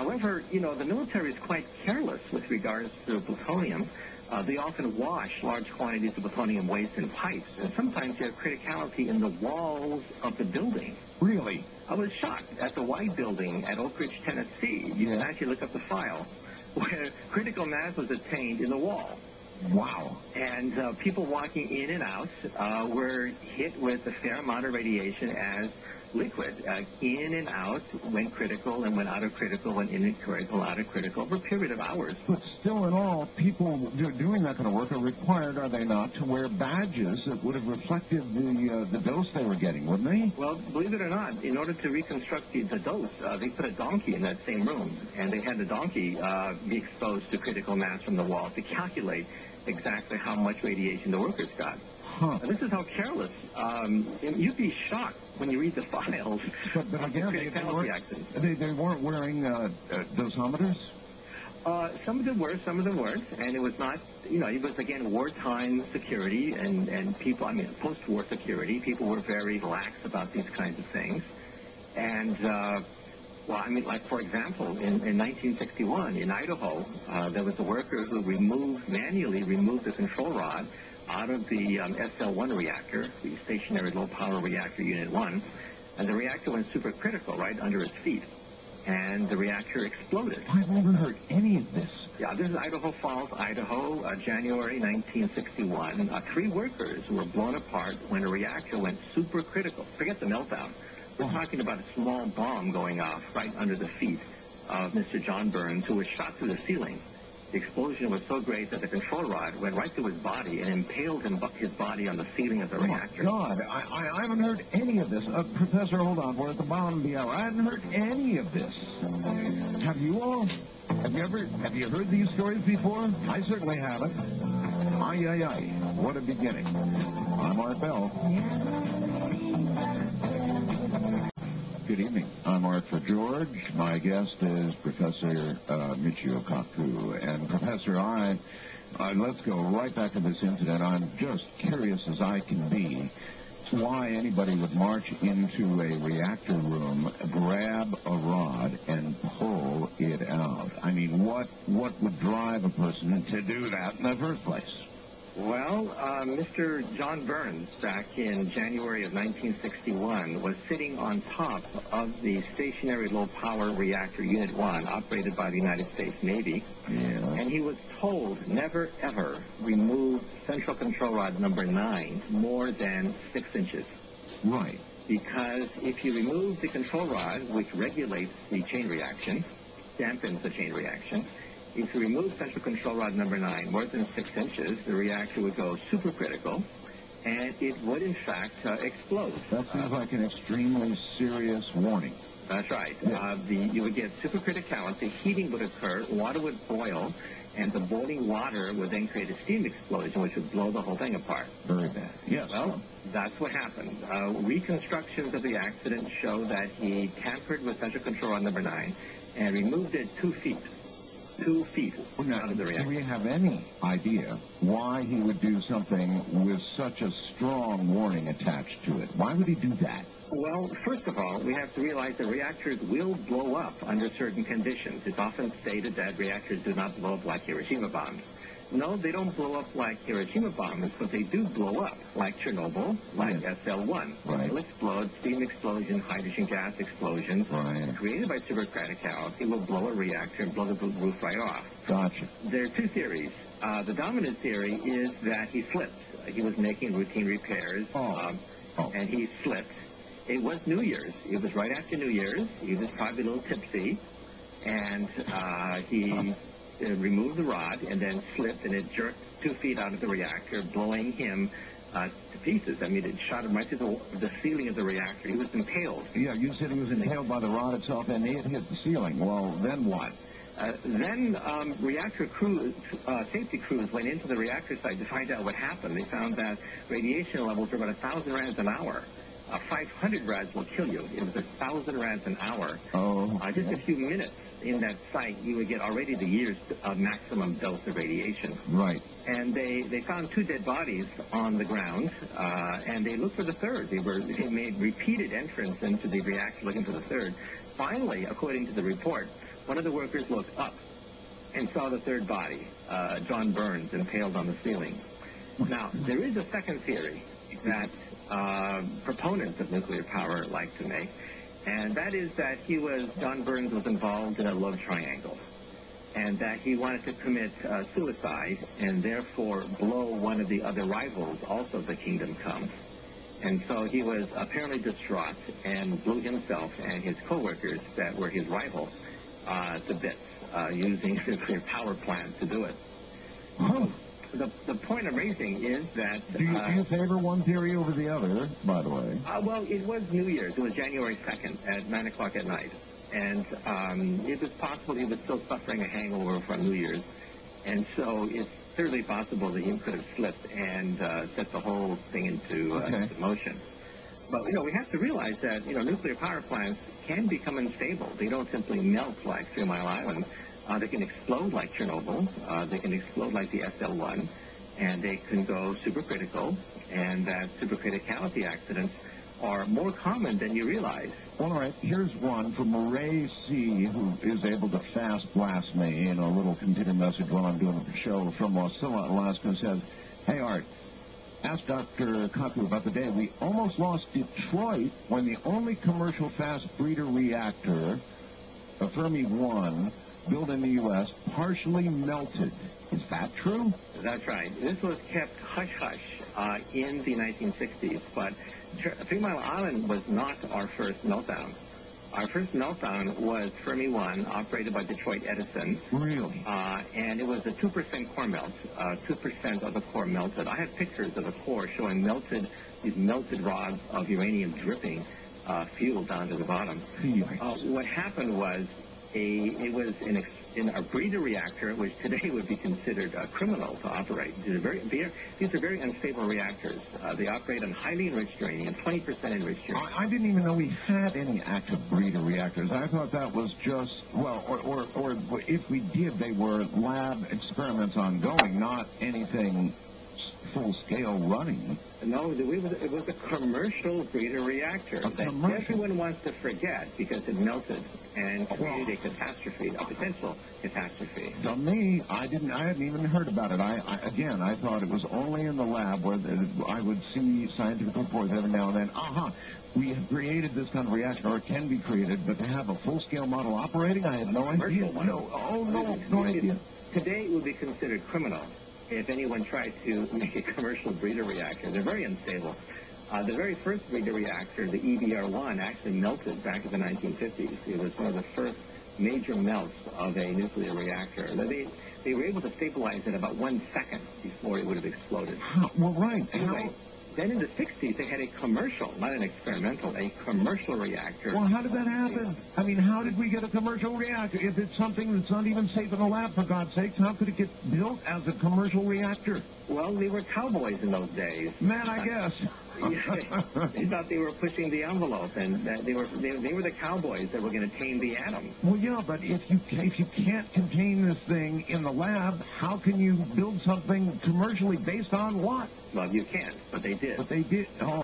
However, you know, the military is quite careless with regards to plutonium. Uh, they often wash large quantities of plutonium waste in pipes, and sometimes they have criticality in the walls of the building. Really? I was shocked at the White Building at Oak Ridge, Tennessee. You can actually look up the file where critical mass was attained in the wall. Wow. And uh, people walking in and out uh, were hit with a fair amount of radiation as liquid, uh, in and out, when critical and when out of critical, when in critical, out of critical, over a period of hours. But still, in all, people doing that kind of work are required, are they not, to wear badges that would have reflected the uh, the dose they were getting, wouldn't they? Well, believe it or not, in order to reconstruct the, the dose, uh, they put a donkey in that same room, and they had the donkey uh, be exposed to critical mass from the wall to calculate exactly how much radiation the workers got. Huh. This is how careless. Um, you'd be shocked when you read the files. But, but again, they, they, weren't, they, they, weren't wearing uh, uh, dosimeters? Uh, some of them were, some of them weren't, and it was not, you know, it was again wartime security and, and people, I mean, post-war security. People were very lax about these kinds of things. And, uh, well, I mean, like, for example, in, in 1961 in Idaho, uh, there was a worker who removed, manually removed the control rod out of the um, SL1 reactor, the stationary low power reactor unit 1, and the reactor went supercritical right under his feet. And the reactor exploded. I've never heard any of this. Yeah, this is Idaho Falls, Idaho, uh, January 1961. Uh, three workers were blown apart when a reactor went supercritical. Forget the meltdown. We're talking about a small bomb going off right under the feet of Mr. John Byrnes, who was shot through the ceiling. The explosion was so great that the control rod went right through his body and impaled him, his body on the ceiling of the oh reactor. God, I, I, I, haven't heard any of this. Uh, Professor, hold on. We're at the bottom of the hour. I haven't heard any of this. Have you all? Have you ever? Have you heard these stories before? I certainly haven't. Ay, ay, ay. What a beginning. I'm Art Bell. I'm Arthur George. My guest is Professor uh, Michio Kaku. And Professor, I, uh, let's go right back to this incident. I'm just curious as I can be to why anybody would march into a reactor room, grab a rod, and pull it out. I mean, what what would drive a person to do that in the first place? Well, uh, Mr. John Byrnes, back in January of 1961, was sitting on top of the stationary low power reactor Unit 1 operated by the United States Navy. Yeah. And he was told never ever remove central control rod number 9 more than 6 inches. Right. Because if you remove the control rod, which regulates the chain reaction, dampens the chain reaction, if you remove central control rod number 9 more than 6 inches, the reactor would go supercritical, and it would, in fact, uh, explode. That seems uh, like an extremely serious warning. That's right. Yeah. Uh, the, you would get supercriticality, heating would occur, water would boil, and the boiling water would then create a steam explosion, which would blow the whole thing apart. Very bad. Yes. Well, that's what happened. Uh, reconstructions of the accident show that he tampered with central control rod number 9 and removed it two feet two feet now, out of the reactor. Do we have any idea why he would do something with such a strong warning attached to it? Why would he do that? Well, first of all, we have to realize that reactors will blow up under certain conditions. It's often stated that reactors do not blow up like Hiroshima bombs. No, they don't blow up like Hiroshima bombs, but they do blow up like Chernobyl, like SL1. Right. It'll explode, steam explosion, hydrogen gas explosion. right. created by supercriticality. It will blow a reactor and blow the roof right off. Gotcha. There are two theories. Uh, the dominant theory is that he slipped. He was making routine repairs, oh. Um, oh. and he slipped. It was New Year's. It was right after New Year's. He was probably a little tipsy, and uh, he uh, removed the rod and then slipped, and it jerked two feet out of the reactor, blowing him uh, to pieces. I mean, it shot him right through the, the ceiling of the reactor. He was impaled. Yeah, you said he was impaled by the rod itself, and it hit the ceiling. Well, then what? Uh, then um, reactor crews, uh, safety crews went into the reactor site to find out what happened. They found that radiation levels were about 1,000 rads an hour. Uh, 500 rads will kill you. It was 1,000 rads an hour. Oh. Uh, just a few minutes in that site, you would get already the year's uh, maximum dose of radiation. Right. And they, they found two dead bodies on the ground, uh, and they looked for the third. They were they made repeated entrance into the reactor looking for the third. Finally, according to the report, one of the workers looked up and saw the third body, uh, John Byrnes, impaled on the ceiling. Now, there is a second theory that uh, proponents of nuclear power like to make, and that is that he was, John Byrnes was involved in a love triangle, and that he wanted to commit uh, suicide and therefore blow one of the other rivals, also the Kingdom Come. And so he was apparently distraught and blew himself and his coworkers that were his rivals uh, to bits uh, using nuclear power plant to do it. Oh, The, the point I'm raising is that. do, you, uh, do you favor one theory over the other, by the way? uh, well, it was New Year's. It was January 2nd at 9 o'clock at night. And um, it was possible he was still suffering a hangover from New Year's. And so it's certainly possible that he could have slipped and uh, set the whole thing into, uh, Okay. into motion. But, you know, we have to realize that, you know, nuclear power plants can become unstable. They don't simply melt like Three Mile Island. Uh, they can explode like Chernobyl. Uh, they can explode like the SL-1. And they can go supercritical. And that supercriticality accidents are more common than you realize. All right, here's one from Ray C., who is able to fast blast me in a little continued message while I'm doing the show from Wasilla, Alaska, says, Hey, Art, ask Dr. Kaku about the day we almost lost Detroit when the only commercial fast breeder reactor, a Fermi 1, built in the U.S., partially melted. Is that true? That's right. This was kept hush-hush uh, in the 1960s, but Three Mile Island was not our first meltdown. Our first meltdown was Fermi 1, operated by Detroit Edison, Really? uh, and it was a 2% core melt. Uh, 2% of the core melted. I have pictures of the core showing melted, these melted rods of uranium dripping uh, fuel down to the bottom. Uh, what happened was a it was in a, in a breeder reactor, which today would be considered uh, criminal to operate. These are very these are very unstable reactors. Uh, they operate on highly enriched uranium, 20% enriched uranium. I, I didn't even know we had any active breeder reactors. I thought that was just, well, or, or, or if we did, they were lab experiments ongoing, not anything full scale running. No, it was, it was a commercial breeder reactor A that commercial? everyone wants to forget because it melted and created a catastrophe, a potential catastrophe. To me, I didn't, I hadn't even heard about it. I, I again, I thought it was only in the lab where the, I would see scientific reports every now and then. Aha, we have created this kind of reaction, or it can be created, but to have a full scale model operating, I had no idea. No, oh no, no idea. Today it would be considered criminal if anyone tried to make a commercial breeder reactor. They're very unstable. Uh, the very first breeder reactor, the EBR-1, actually melted back in the 1950s. It was one of the first major melts of a nuclear reactor. They, they were able to stabilize it about one second before it would have exploded. Well, right. Anyway, then in the 60s, they had a commercial, not an experimental, a commercial reactor. Well, how did that happen? I mean, how did we get a commercial reactor? If it's something that's not even safe in a lab, for God's sakes, how could it get built as a commercial reactor? Well, they were cowboys in those days. Man, I guess. they thought they were pushing the envelope, and that they were they, they were the cowboys that were going to tame the atom. well, yeah, but if you if you can't contain this thing in the lab, how can you build something commercially based on what? Well, you can, but they did. But they did. Oh.